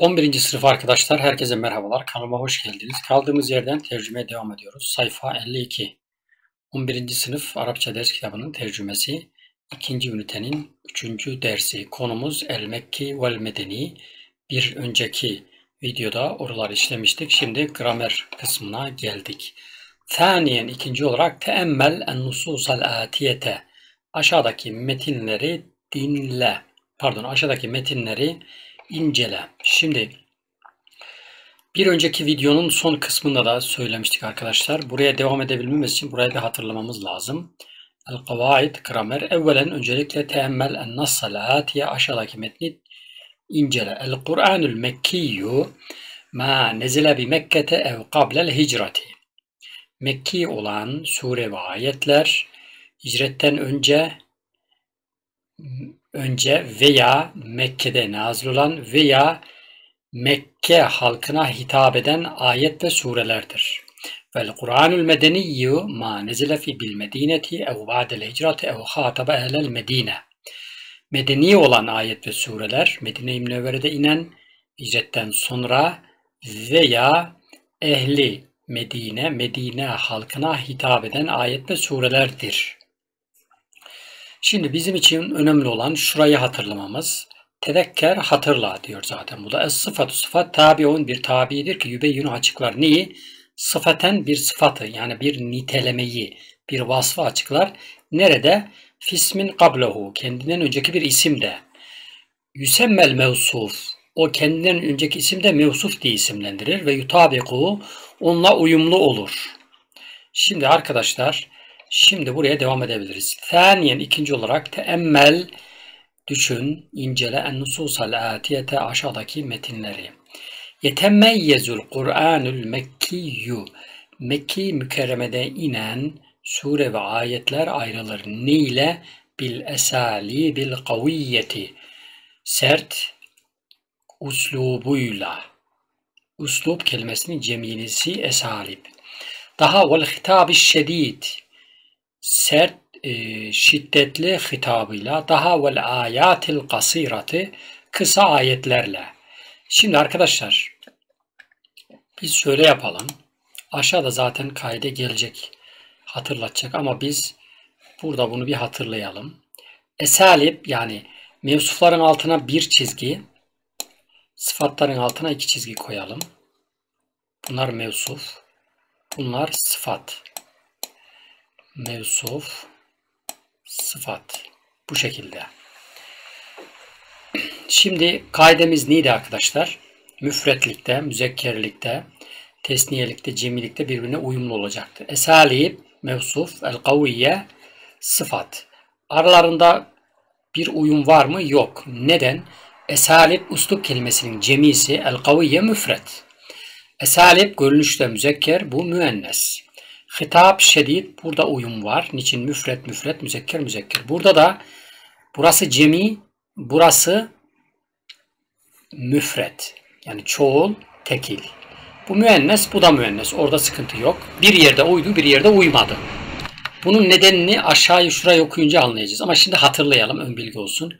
11. sınıf arkadaşlar herkese merhabalar. Kanalıma hoş geldiniz. Kaldığımız yerden tercümeye devam ediyoruz. Sayfa 52. 11. sınıf Arapça ders kitabının tercümesi. 2. ünitenin 3. dersi. Konumuz El Mekki vel Medeni. Bir önceki videoda oraları işlemiştik. Şimdi gramer kısmına geldik. Thaniyen ikinci olarak teemmel en nususal atiyete. Aşağıdaki metinleri dinle. Pardon aşağıdaki metinleri incele. Şimdi bir önceki videonun son kısmında da söylemiştik arkadaşlar. Buraya devam edebilmemiz için burayı da hatırlamamız lazım. El-Kavaid, gramer. Evvelen öncelikle teemmel en-nassal atiye aşağıdaki metni incele. El-Kur'anul Mekkiyyu ma nezile bi Mekke'te ev qablel hicrati. Mekki olan sure ve ayetler hicretten önce önce veya Mekke'de nazil olan veya Mekke halkına hitap eden ayet ve surelerdir. Vel Kur'anul medeniyyu ma nezile fi bil medineti ev ba'del hicrati ev hataba ehlel medine. Medeni olan ayet ve sureler Medine-i Münevvere'de inen hicretten sonra veya ehli Medine, Medine halkına hitap eden ayet ve surelerdir. Şimdi bizim için önemli olan şurayı hatırlamamız. Tevekker hatırla diyor zaten. Bu da es sıfatu sıfat tabiun bir tabidir ki yübeyyinu açıklar. Neyi? Sıfaten bir sıfatı yani bir nitelemeyi, bir vasfı açıklar. Nerede? Fismin kablehu kendinden önceki bir isimde. Yüsemmel mevsuf o kendinden önceki isim de mevsuf diye isimlendirir ve yutabiku onunla uyumlu olur. Şimdi arkadaşlar Şimdi buraya devam edebiliriz. Thaniyen ikinci olarak teemmel düşün, incele en nususal atiyete aşağıdaki metinleri. Yetemmeyyezul Kur'anul Mekkiyyu Mekki mükerremede inen sure ve ayetler ayrılır. Ne ile? Bil esali bil kaviyeti. Sert uslubuyla. Uslub kelimesinin cemiyesi esalib. Daha vel hitabi şedid sert, e, şiddetli hitabıyla daha vel ayatil kasiratı kısa ayetlerle. Şimdi arkadaşlar biz şöyle yapalım. Aşağıda zaten kayda gelecek hatırlatacak ama biz burada bunu bir hatırlayalım. Esalip yani mevsufların altına bir çizgi, sıfatların altına iki çizgi koyalım. Bunlar mevsuf, bunlar sıfat mevsuf sıfat. Bu şekilde. Şimdi kaidemiz neydi arkadaşlar? Müfretlikte, müzekkerlikte, tesniyelikte, cemilikte birbirine uyumlu olacaktı. Esalib, mevsuf, el kaviye, sıfat. Aralarında bir uyum var mı? Yok. Neden? Esalib, usluk kelimesinin cemisi, el kaviye müfret. Esalib, görünüşte müzekker, bu müennes. Hitap şedid burada uyum var. Niçin müfret müfret müzekker müzekker. Burada da burası cemi burası müfret. Yani çoğul tekil. Bu müennes bu da müennes. Orada sıkıntı yok. Bir yerde uydu bir yerde uymadı. Bunun nedenini aşağıya şuraya okuyunca anlayacağız. Ama şimdi hatırlayalım ön bilgi olsun.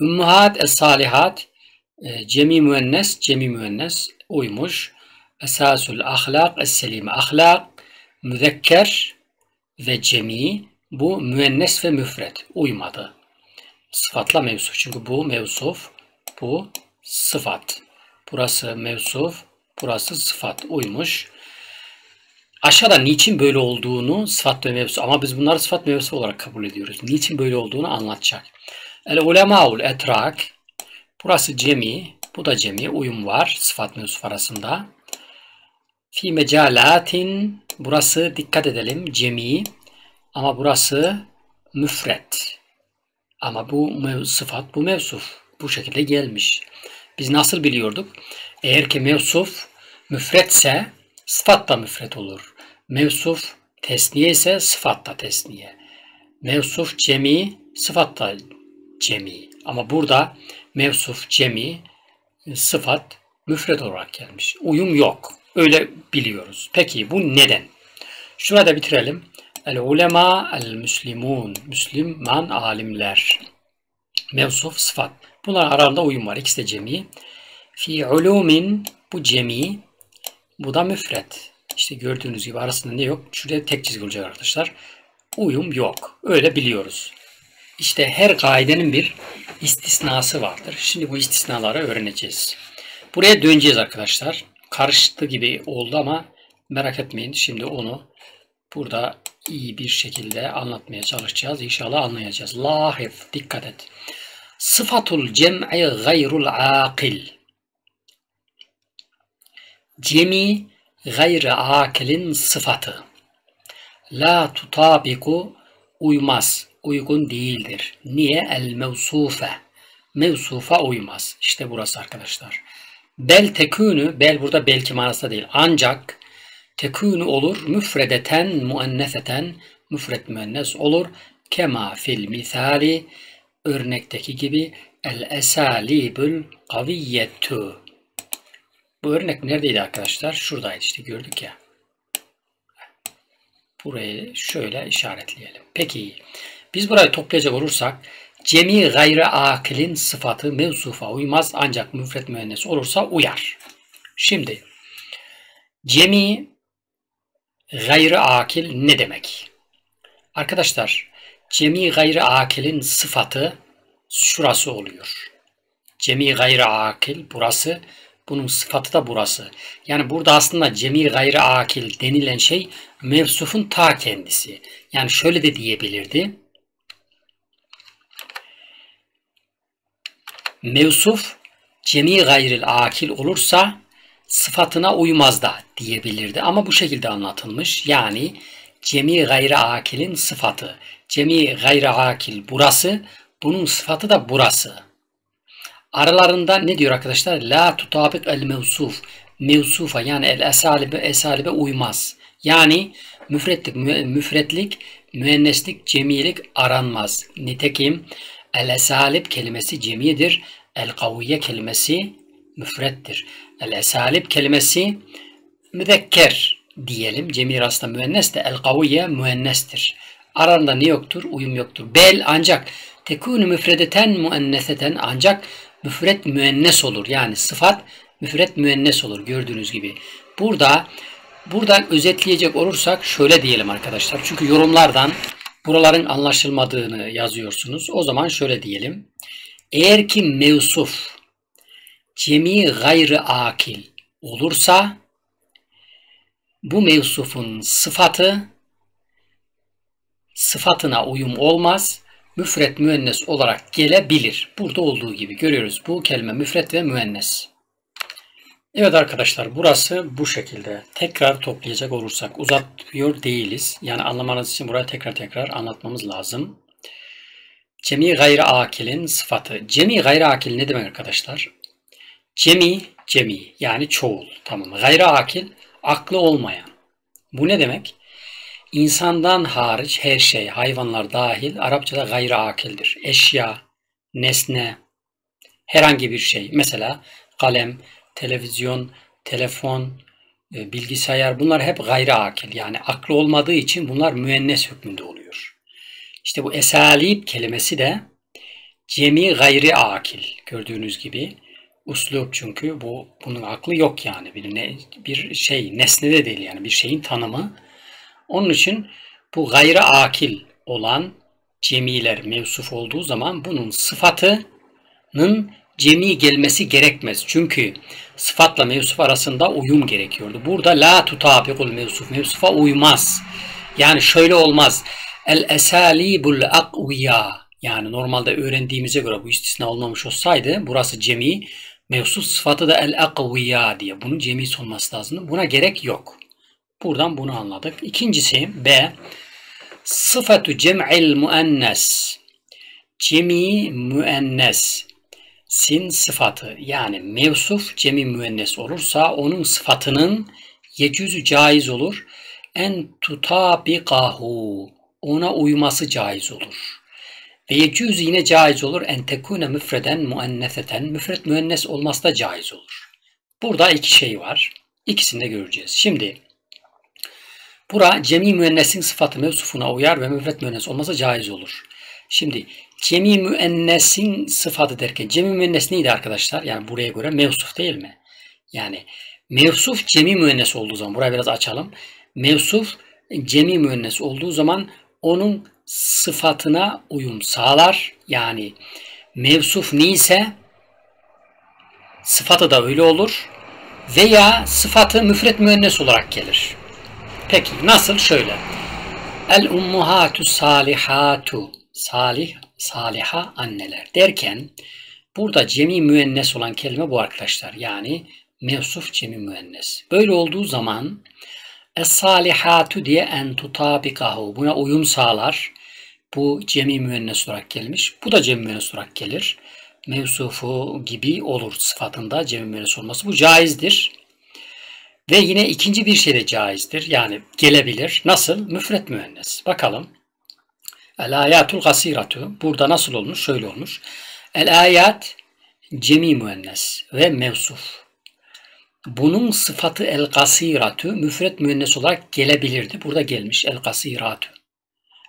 Ümmuhat es-salihat e, cemi müennes cemi müennes uymuş. Esasül ahlak es-selime ahlak müzekker ve cemi bu müennes ve müfret uymadı. Sıfatla mevsuf. Çünkü bu mevsuf, bu sıfat. Burası mevsuf, burası sıfat uymuş. Aşağıda niçin böyle olduğunu sıfat ve mevsuf ama biz bunları sıfat mevsuf olarak kabul ediyoruz. Niçin böyle olduğunu anlatacak. El ulemaul etrak burası cemi, bu da cemi uyum var sıfat mevsuf arasında. Fi mecalatin burası dikkat edelim cemi ama burası müfret. Ama bu sıfat bu mevsuf. Bu şekilde gelmiş. Biz nasıl biliyorduk? Eğer ki mevsuf müfretse sıfat da müfret olur. Mevsuf tesniye ise sıfat da tesniye. Mevsuf cemi sıfat da cemi. Ama burada mevsuf cemi sıfat müfret olarak gelmiş. Uyum yok. Öyle biliyoruz. Peki bu neden? Şurada bitirelim. El ulema el müslimun. Müslüman alimler. Mevsuf sıfat. Bunlar arasında uyum var. İkisi de cemi. Fi ulumin bu cemi bu da müfret. İşte gördüğünüz gibi arasında ne yok? Şuraya tek çizgi olacak arkadaşlar. Uyum yok. Öyle biliyoruz. İşte her kaidenin bir istisnası vardır. Şimdi bu istisnaları öğreneceğiz. Buraya döneceğiz arkadaşlar. Karıştı gibi oldu ama merak etmeyin. Şimdi onu burada iyi bir şekilde anlatmaya çalışacağız. İnşallah anlayacağız. Lahif, dikkat et. Sıfatul cem'i gayrul akil. Cemi gayrı akilin sıfatı. La tutabiku uymaz, uygun değildir. Niye? El mevsufe. Mevsufa uymaz. İşte burası arkadaşlar. Bel tekünü, bel burada belki manasında değil. Ancak tekünü olur, müfredeten, muennefeten, müfred müennes olur. Kema fil misali, örnekteki gibi el esalibül kaviyyetu. Bu örnek neredeydi arkadaşlar? Şuradaydı işte gördük ya. Burayı şöyle işaretleyelim. Peki biz burayı toplayacak olursak cemi gayrı akilin sıfatı mevsufa uymaz ancak müfret müennes olursa uyar. Şimdi cemi gayrı akil ne demek? Arkadaşlar cemi gayrı akilin sıfatı şurası oluyor. Cemi gayrı akil burası bunun sıfatı da burası. Yani burada aslında cemi gayri akil denilen şey mevsufun ta kendisi. Yani şöyle de diyebilirdi. Mevsuf cemi gayril akil olursa sıfatına uymaz da diyebilirdi. Ama bu şekilde anlatılmış. Yani cemi gayri akilin sıfatı. Cemi gayri akil burası. Bunun sıfatı da burası. Aralarında ne diyor arkadaşlar? La tutabik el mevsuf. Mevsufa yani el esalibe esalibe uymaz. Yani müfretlik, müfretlik, müenneslik, cemilik aranmaz. Nitekim el esalib kelimesi cemidir. El kaviye kelimesi müfrettir. El esalib kelimesi müzekker diyelim. Cemi aslında müennes de el kaviye müennestir. Aralarında ne yoktur? Uyum yoktur. Bel ancak tekunu müfredeten müenneseten ancak müfret müennes olur. Yani sıfat müfret müennes olur gördüğünüz gibi. Burada buradan özetleyecek olursak şöyle diyelim arkadaşlar. Çünkü yorumlardan buraların anlaşılmadığını yazıyorsunuz. O zaman şöyle diyelim. Eğer ki mevsuf cemi gayrı akil olursa bu mevsufun sıfatı sıfatına uyum olmaz müfret müennes olarak gelebilir. Burada olduğu gibi görüyoruz. Bu kelime müfret ve müennes. Evet arkadaşlar burası bu şekilde. Tekrar toplayacak olursak uzatıyor değiliz. Yani anlamanız için buraya tekrar tekrar anlatmamız lazım. Cemi gayri akilin sıfatı. Cemi gayri akil ne demek arkadaşlar? Cemi, cemi yani çoğul. Tamam. Gayri akil aklı olmayan. Bu ne demek? İnsandan hariç her şey, hayvanlar dahil Arapçada gayri akildir. Eşya, nesne, herhangi bir şey. Mesela kalem, televizyon, telefon, e, bilgisayar bunlar hep gayri akil. Yani aklı olmadığı için bunlar müennes hükmünde oluyor. İşte bu esalib kelimesi de cemi gayri akil gördüğünüz gibi. Uslup çünkü bu bunun aklı yok yani bir, ne, bir şey nesne de değil yani bir şeyin tanımı onun için bu gayrı akil olan cemiler mevsuf olduğu zaman bunun sıfatının cemi gelmesi gerekmez. Çünkü sıfatla mevsuf arasında uyum gerekiyordu. Burada la tutabikul mevsuf. Mevsufa uymaz. Yani şöyle olmaz. El esalibul akviya. Yani normalde öğrendiğimize göre bu istisna olmamış olsaydı burası cemi. Mevsuf sıfatı da el akviya diye. Bunun cemi olması lazım. Buna gerek yok. Buradan bunu anladık. İkincisi B. Sıfatü cem'il müennes. Cemi müennes. Sin sıfatı yani mevsuf cemi müennes olursa onun sıfatının yecüzü caiz olur. En tutabikahu ona uyması caiz olur. Ve yecüz yine caiz olur. En tekune müfreden müenneseten müfret müennes olması da caiz olur. Burada iki şey var. İkisini de göreceğiz. Şimdi Bura cemi müennesin sıfatı mevsufuna uyar ve müfret müennes olması caiz olur. Şimdi cemi müennesin sıfatı derken cemi müennes neydi arkadaşlar? Yani buraya göre mevsuf değil mi? Yani mevsuf cemi müennes olduğu zaman burayı biraz açalım. Mevsuf cemi müennes olduğu zaman onun sıfatına uyum sağlar. Yani mevsuf neyse sıfatı da öyle olur. Veya sıfatı müfret müennes olarak gelir. Peki nasıl? Şöyle. El ummuhatu salihatu salih saliha anneler derken burada cemi müennes olan kelime bu arkadaşlar. Yani mevsuf cemi müennes. Böyle olduğu zaman es-salihatu diye en tutabikahu buna uyum sağlar. Bu cemi müennes olarak gelmiş. Bu da cemi müennes olarak gelir. Mevsufu gibi olur sıfatında cemi müennes olması. Bu caizdir. Ve yine ikinci bir şey de caizdir. Yani gelebilir. Nasıl? Müfret müennes. Bakalım. El ayatul gasiratu. Burada nasıl olmuş? Şöyle olmuş. El ayat cemi müennes ve mevsuf. Bunun sıfatı el gasiratu müfret müennes olarak gelebilirdi. Burada gelmiş el gasiratu.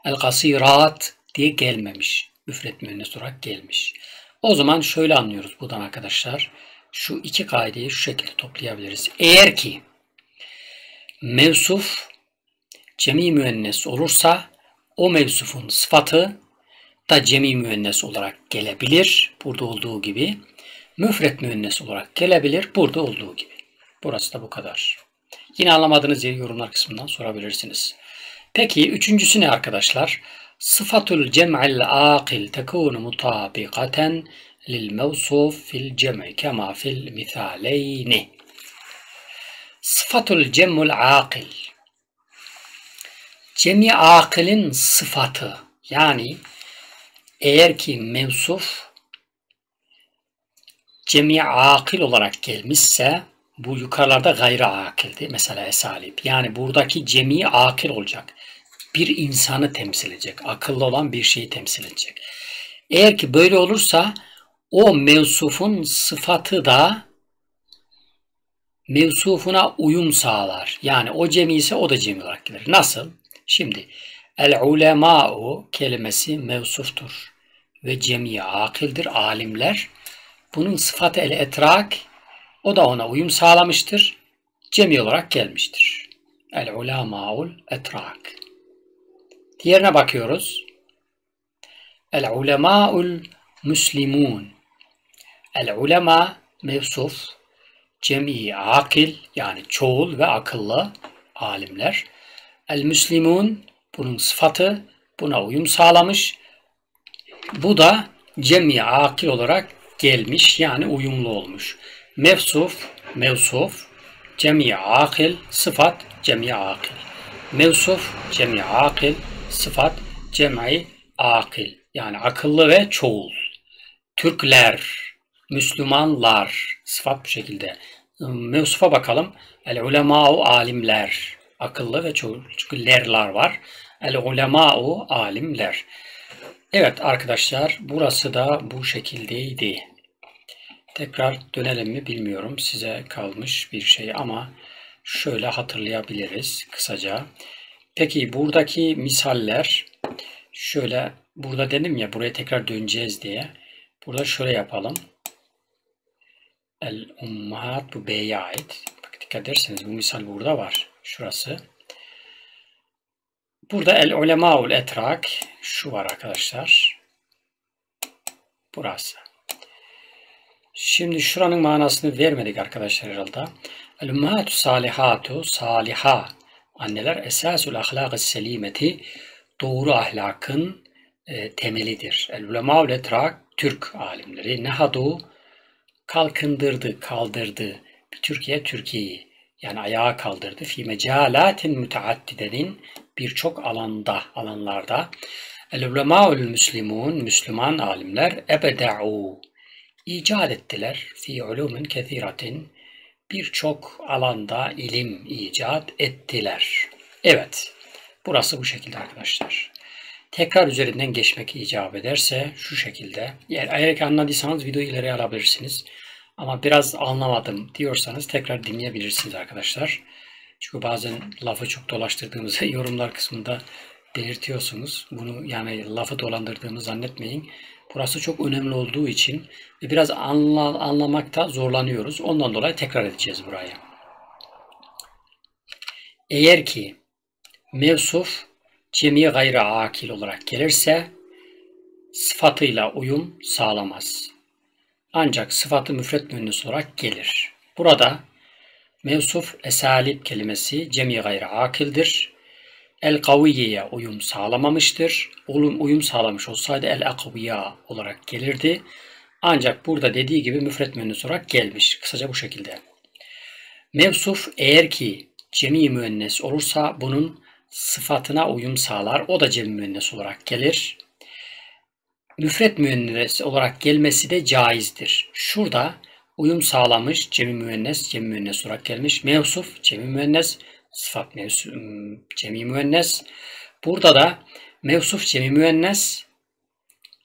El gasirat diye gelmemiş. Müfret müennes olarak gelmiş. O zaman şöyle anlıyoruz buradan arkadaşlar. Şu iki kaideyi şu şekilde toplayabiliriz. Eğer ki mevsuf cemi müennes olursa o mevsufun sıfatı da cemi müennes olarak gelebilir. Burada olduğu gibi. Müfret müennes olarak gelebilir. Burada olduğu gibi. Burası da bu kadar. Yine anlamadığınız yeri yorumlar kısmından sorabilirsiniz. Peki üçüncüsü ne arkadaşlar? Sıfatul cem'il akil tekunu mutabikaten lil mevsuf fil cem'i kema fil mithaleyni. Sıfatul cem'ul akil. Cemi akilin sıfatı yani eğer ki mevsuf cemi akil olarak gelmişse bu yukarılarda gayri akildi. Mesela esalip. Yani buradaki cemi akil olacak. Bir insanı temsil edecek. Akıllı olan bir şeyi temsil edecek. Eğer ki böyle olursa o mevsufun sıfatı da mevsufuna uyum sağlar. Yani o cemi ise o da cemi olarak gelir. Nasıl? Şimdi el ulema'u kelimesi mevsuftur ve cemi akildir alimler. Bunun sıfatı el etrak o da ona uyum sağlamıştır. Cemi olarak gelmiştir. El ulema'ul etrak. Diğerine bakıyoruz. El ulema'ul müslimun. El ulema mevsuf, cemi akil yani çoğul ve akıllı alimler. El müslimun bunun sıfatı buna uyum sağlamış. Bu da cemi akil olarak gelmiş yani uyumlu olmuş. Mevsuf, mevsuf, cemi akil, sıfat cemi akil. Mevsuf, cemi akil, sıfat cemi akil. Yani akıllı ve çoğul. Türkler, Müslümanlar, sıfat bu şekilde. Mevsufa bakalım. El ulema'u alimler, akıllı ve lerlar var. El ulema'u alimler. Evet arkadaşlar burası da bu şekildeydi. Tekrar dönelim mi bilmiyorum. Size kalmış bir şey ama şöyle hatırlayabiliriz kısaca. Peki buradaki misaller şöyle burada dedim ya buraya tekrar döneceğiz diye. Burada şöyle yapalım. El ummahat bu B'ye ait. Bak dikkat ederseniz bu misal burada var. Şurası. Burada el ulemaul etrak şu var arkadaşlar. Burası. Şimdi şuranın manasını vermedik arkadaşlar herhalde. El ummatu salihatu saliha anneler esasul ahlakı selimeti doğru ahlakın e, temelidir. El ulemaul etrak Türk alimleri nehadu kalkındırdı, kaldırdı. Bir Türkiye Türkiye'yi yani ayağa kaldırdı. Fi mecalatin müteaddidenin birçok alanda, alanlarda. El ulemaul müslimun, Müslüman alimler ebeda'u icat ettiler. Fi ulumin kethiratin birçok alanda ilim icat ettiler. Evet, burası bu şekilde arkadaşlar. Tekrar üzerinden geçmek icap ederse şu şekilde. Yani eğer ki anladıysanız videoyu ileri alabilirsiniz. Ama biraz anlamadım diyorsanız tekrar dinleyebilirsiniz arkadaşlar. Çünkü bazen lafı çok dolaştırdığımızda yorumlar kısmında belirtiyorsunuz. Bunu yani lafı dolandırdığımı zannetmeyin. Burası çok önemli olduğu için biraz anla, anlamakta zorlanıyoruz. Ondan dolayı tekrar edeceğiz burayı. Eğer ki mevsuf cemi gayri akil olarak gelirse sıfatıyla uyum sağlamaz. Ancak sıfatı müfret mühendis olarak gelir. Burada mevsuf esalip kelimesi cemi gayri akildir. El kaviyeye uyum sağlamamıştır. Uyum, uyum sağlamış olsaydı el akaviya olarak gelirdi. Ancak burada dediği gibi müfret mühendis olarak gelmiş. Kısaca bu şekilde. Mevsuf eğer ki cemi müennes olursa bunun sıfatına uyum sağlar. O da cemi müennes olarak gelir. Müfret müennes olarak gelmesi de caizdir. Şurada uyum sağlamış cemi müennes, cemi müennes olarak gelmiş. Mevsuf cemi müennes, sıfat mevsu, cemi müennes. Burada da mevsuf cemi müennes,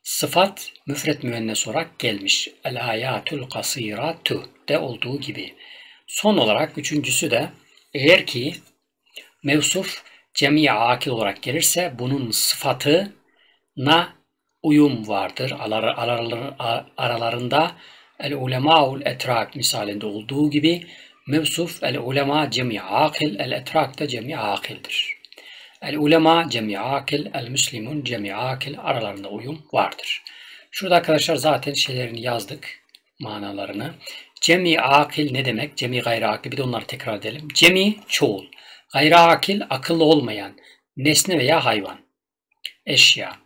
sıfat müfret müennes olarak gelmiş. El ayatul kasiratu de olduğu gibi. Son olarak üçüncüsü de eğer ki mevsuf cemi akil olarak gelirse bunun sıfatına uyum vardır. Aralarında el ulemaul etrak misalinde olduğu gibi mevsuf el ulema cemi akil el etrak da cemi akildir. El ulema cemi akil el müslimun cemi akil aralarında uyum vardır. Şurada arkadaşlar zaten şeylerini yazdık manalarını. Cemi akil ne demek? Cemi gayri akil bir de onları tekrar edelim. Cemi çoğul. Gayri akil akıllı olmayan nesne veya hayvan. Eşya.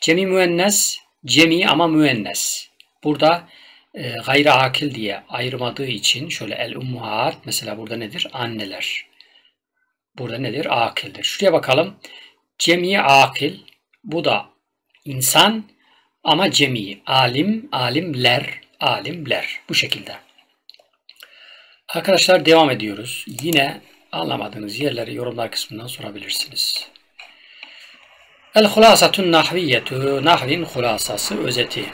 Cemi müennes cemi ama müennes. Burada e, gayri akil diye ayırmadığı için şöyle el ummuhat mesela burada nedir? Anneler. Burada nedir? Akildir. Şuraya bakalım. Cemi akil. Bu da insan ama cemi. Alim, alimler, alimler. Bu şekilde. Arkadaşlar devam ediyoruz. Yine anlamadığınız yerleri yorumlar kısmından sorabilirsiniz. El hulasatun nahviyetu nahvin hulasası özeti.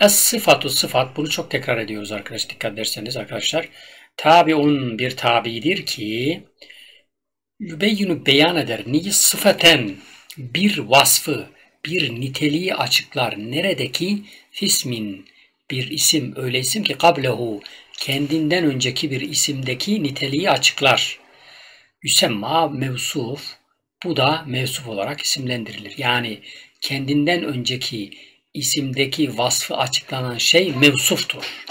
Es sıfatu sıfat bunu çok tekrar ediyoruz arkadaşlar dikkat ederseniz arkadaşlar. Tabiun bir tabidir ki yübeyyinu beyan eder. Niye sıfaten bir vasfı bir niteliği açıklar. Neredeki fismin bir isim öyle isim ki kablehu kendinden önceki bir isimdeki niteliği açıklar. Yüsemma mevsuf bu da mevsuf olarak isimlendirilir. Yani kendinden önceki isimdeki vasfı açıklanan şey mevsuftur.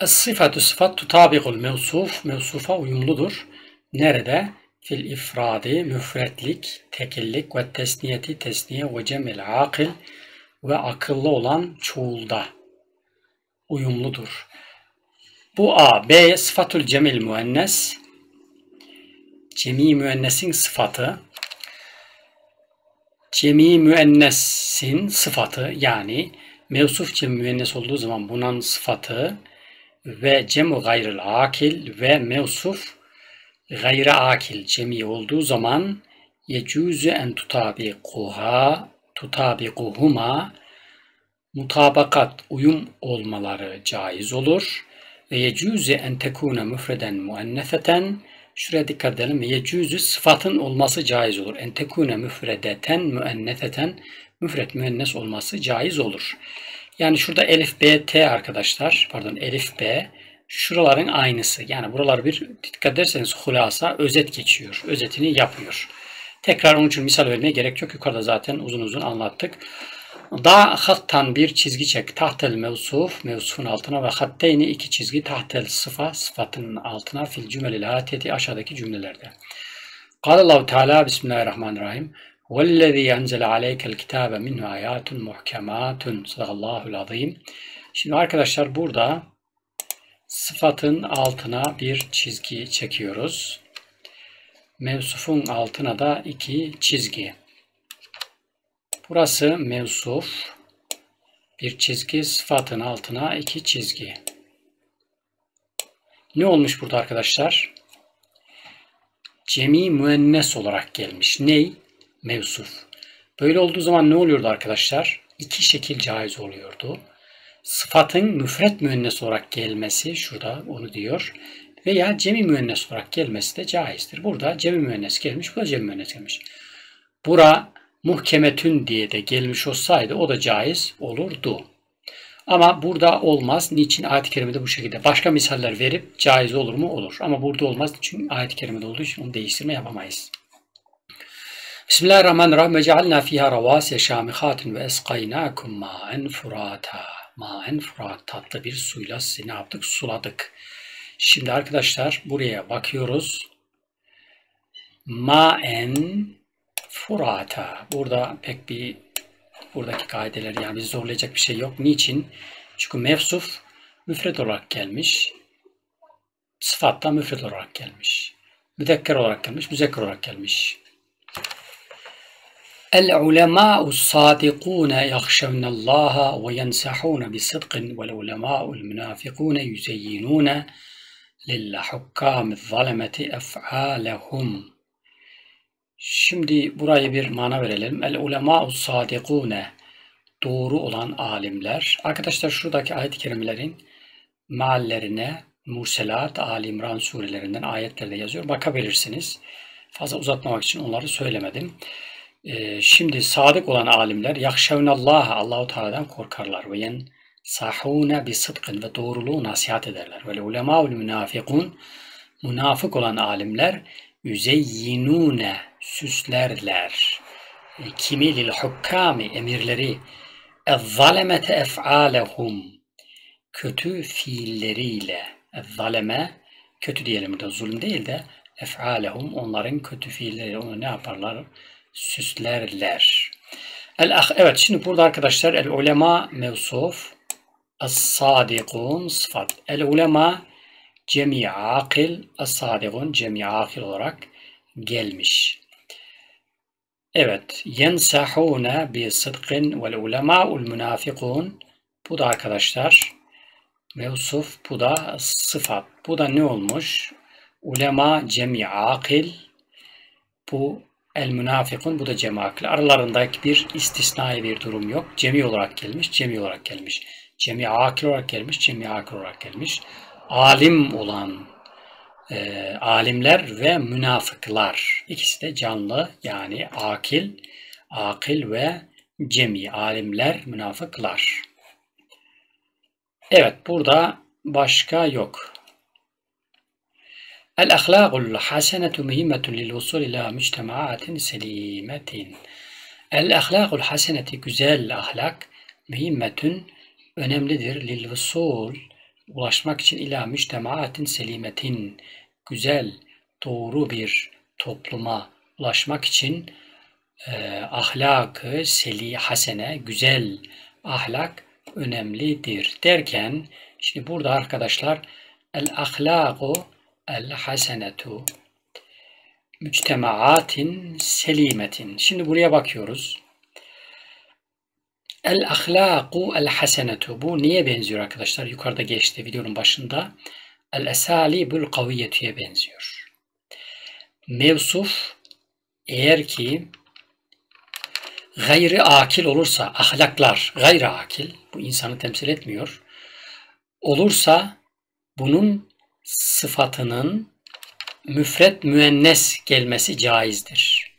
Es-sıfatü sıfat tutabikul mevsuf, mevsufa uyumludur. Nerede? Fil ifradi, müfretlik, tekillik ve tesniyeti, tesniye ve cemil akil ve akıllı olan çoğulda uyumludur. Bu A. B. Sıfatul cemil müennes. Cemi müennesin sıfatı. Cemi müennesin sıfatı yani mevsuf cemi müennes olduğu zaman bunun sıfatı ve cemu gayril akil ve mevsuf gayri akil cemi olduğu zaman yecuzu en tutabikuha tutabikuhuma mutabakat uyum olmaları caiz olur ve yecuzu en tekune müfreden muennefeten Şuraya dikkat edelim. Yecüzü sıfatın olması caiz olur. En tekune müfredeten müennefeten müfret müennes olması caiz olur. Yani şurada elif b t arkadaşlar. Pardon elif b şuraların aynısı. Yani buralar bir dikkat ederseniz hulasa özet geçiyor. Özetini yapıyor. Tekrar onun için misal vermeye gerek yok. Yukarıda zaten uzun uzun anlattık. Da hattan bir çizgi çek. Tahtel mevsuf, mevsufun altına ve hatteyni iki çizgi tahtel sıfa, sıfatın altına fil cümelil atiyeti aşağıdaki cümlelerde. Allahu Teala Bismillahirrahmanirrahim. وَالَّذ۪ي يَنْزَلَ عَلَيْكَ الْكِتَابَ مِنْهُ آيَاتٌ مُحْكَمَاتٌ Sadakallahu azim. Şimdi arkadaşlar burada sıfatın altına bir çizgi çekiyoruz. Mevsufun altına da iki çizgi. Burası mevsuf. Bir çizgi sıfatın altına iki çizgi. Ne olmuş burada arkadaşlar? Cemi müennes olarak gelmiş. Ney? Mevsuf. Böyle olduğu zaman ne oluyordu arkadaşlar? İki şekil caiz oluyordu. Sıfatın müfret müennes olarak gelmesi, şurada onu diyor. Veya cemi müennes olarak gelmesi de caizdir. Burada cemi müennes gelmiş, burada cemi müennes gelmiş. Bura muhkemetün diye de gelmiş olsaydı o da caiz olurdu. Ama burada olmaz. Niçin? Ayet-i kerimede bu şekilde. Başka misaller verip caiz olur mu? Olur. Ama burada olmaz. Çünkü ayet-i kerimede olduğu için onu değiştirme yapamayız. Bismillahirrahmanirrahim. Ve cealna fiha ravasiye şamihatin ve esqaynâkum mâen furata. Mâen furat. Tatlı bir suyla sizi ne yaptık? Suladık. Şimdi arkadaşlar buraya bakıyoruz. Mâen Furata. Burada pek bir buradaki kaideler yani bizi zorlayacak bir şey yok. Niçin? Çünkü mevsuf müfred olarak gelmiş. Sıfat da müfred olarak gelmiş. Müdekker olarak gelmiş, müzekker olarak gelmiş. El ulema'u sadikune yahşevne Allaha ve yensahune bi sidqin vel ulema'u münafikune yüzeyyinune lillahukkamid zalemeti ef'alehum. Şimdi burayı bir mana verelim. El ulema sadikune doğru olan alimler. Arkadaşlar şuradaki ayet-i kerimelerin meallerine Murselat, Ali İmran surelerinden ayetlerde yazıyor. Bakabilirsiniz. Fazla uzatmamak için onları söylemedim. Ee, şimdi sadık olan alimler yakşavnallaha Allahu Teala'dan korkarlar ve yen sahune bi sıdkın ve doğruluğu nasihat ederler. Ve ulemaul münafikun münafık olan alimler yüzeyyinune süslerler. E, kimi lil hukkami emirleri ezzalemete ef'alehum kötü fiilleriyle ezzaleme kötü diyelim burada zulüm değil de ef'alehum onların kötü fiilleri onu ne yaparlar? Süslerler. El evet şimdi burada arkadaşlar el ulema mevsuf as-sadikun sıfat. El ulema cemi akil as-sadikun cemi akil olarak gelmiş. Evet. Yensahune bi sıdkın vel ulema'ul münafikun. Bu da arkadaşlar mevsuf, bu da sıfat. Bu da ne olmuş? Ulema cemi akil. Bu el münafikun, bu da cemi akil. Aralarındaki bir istisnai bir durum yok. Cemi olarak gelmiş, cemi olarak gelmiş. Cemi akil olarak gelmiş, cemi akil olarak gelmiş. Alim olan e, alimler ve münafıklar. İkisi de canlı yani akil, akil ve cemi alimler, münafıklar. Evet burada başka yok. Hasenetu mühimmetun lil usul ila müctemaatin selimetin. El-ahlâgul haseneti güzel ahlak mühimmetun önemlidir lil usul ulaşmak için ila müctemaatin selimetin güzel, doğru bir topluma ulaşmak için e, ahlakı seli hasene, güzel ahlak önemlidir derken şimdi burada arkadaşlar el ahlaku el hasenetu müctemaatin selimetin. Şimdi buraya bakıyoruz. El ahlaku el hasenetu. Bu niye benziyor arkadaşlar? Yukarıda geçti videonun başında. El esalibul kaviyetüye benziyor. Mevsuf eğer ki gayri akil olursa, ahlaklar gayri akil, bu insanı temsil etmiyor, olursa bunun sıfatının müfret müennes gelmesi caizdir.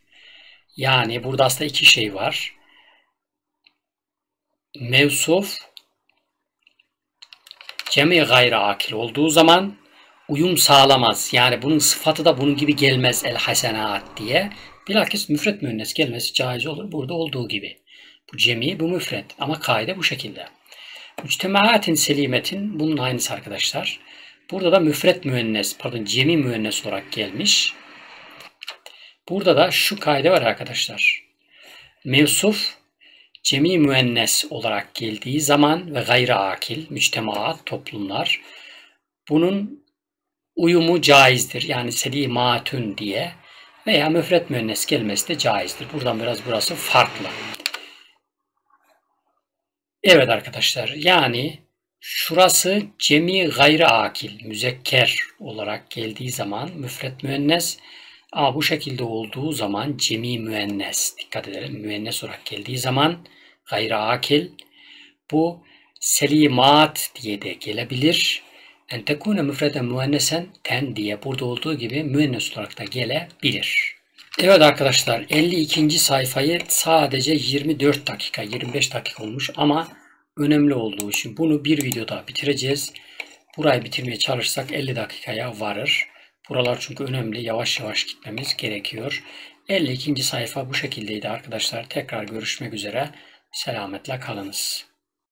Yani burada aslında iki şey var mevsuf cemi gayri akil olduğu zaman uyum sağlamaz. Yani bunun sıfatı da bunun gibi gelmez el hasenat diye. Bilakis müfret müennes gelmesi caiz olur. Burada olduğu gibi. Bu cemi bu müfret ama kaide bu şekilde. Müctemaatin selimetin bunun aynısı arkadaşlar. Burada da müfret müennes pardon cemi müennes olarak gelmiş. Burada da şu kaide var arkadaşlar. Mevsuf cemi müennes olarak geldiği zaman ve gayri akil, müçtemaat, toplumlar bunun uyumu caizdir. Yani selimatün diye veya müfret müennes gelmesi de caizdir. Buradan biraz burası farklı. Evet arkadaşlar yani şurası cemi gayri akil, müzekker olarak geldiği zaman müfret müennes ama bu şekilde olduğu zaman cemi müennes. Dikkat edelim müennes olarak geldiği zaman gayri akil. Bu selimat diye de gelebilir. En tekune müfreden müennesen ten diye burada olduğu gibi müennes olarak da gelebilir. Evet arkadaşlar 52. sayfayı sadece 24 dakika 25 dakika olmuş ama önemli olduğu için bunu bir videoda bitireceğiz. Burayı bitirmeye çalışsak 50 dakikaya varır. Buralar çünkü önemli. Yavaş yavaş gitmemiz gerekiyor. 52. sayfa bu şekildeydi arkadaşlar. Tekrar görüşmek üzere. Selametle kalınız.